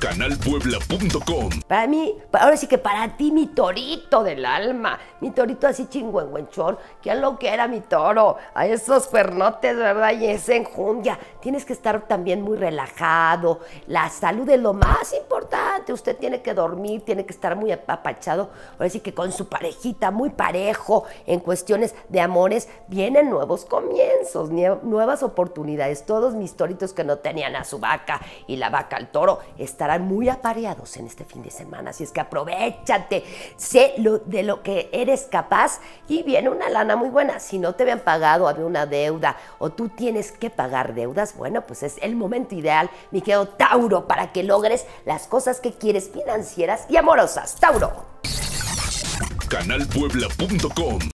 canalpuebla.com. Para mí, ahora sí que para ti, mi torito del alma, mi torito así chingüengüenchón, que lo que era mi toro, a esos pernotes, ¿verdad? Y esa enjundia. Tienes que estar también muy relajado. La salud es lo más importante. Usted tiene que dormir, tiene que estar muy apapachado. Ahora sí que con su parejita, muy parejo en cuestiones de amores, vienen nuevos comienzos, nuevas oportunidades. Todos mis toritos que no tenían a su vaca y la vaca al toro estarán muy apareados en este fin de semana. Así es que aprovechate, sé lo, de lo que eres capaz y viene una lana muy buena. Si no te habían pagado, había una deuda o tú tienes que pagar deudas, bueno, pues es el momento ideal, mi querido Tauro, para que logres las cosas quieres financieras y amorosas. Tauro. Canalpuebla.com